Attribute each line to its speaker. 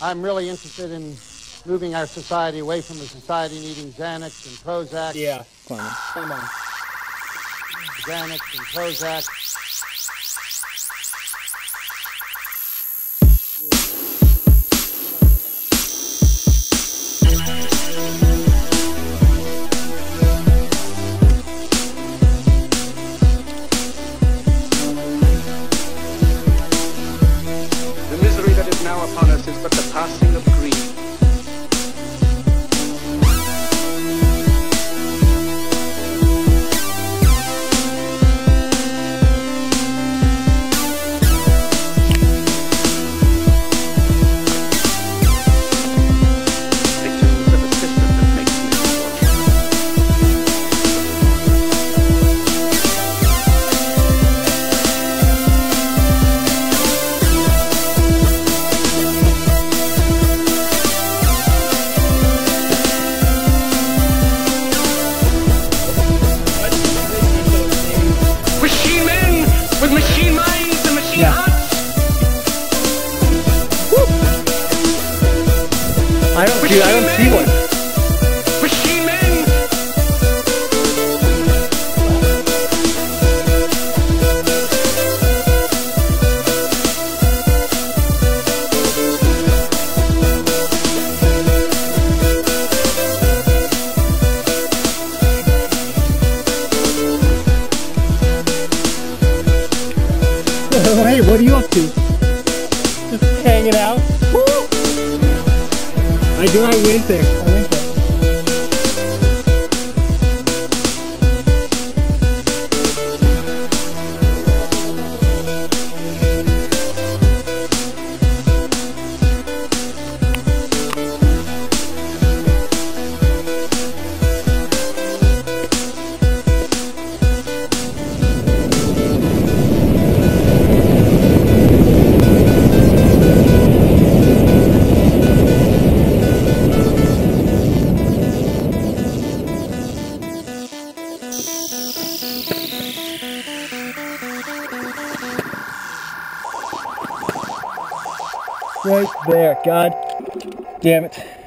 Speaker 1: I'm really interested in moving our society away from a society needing Xanax and Prozac.
Speaker 2: Yeah, come on. Come on.
Speaker 1: Xanax and Prozac.
Speaker 3: Now upon us is but the passing of greed.
Speaker 2: I. I don't see one. Hey, what are you up to? Just hanging out. I do. I went there. Right there. God damn it.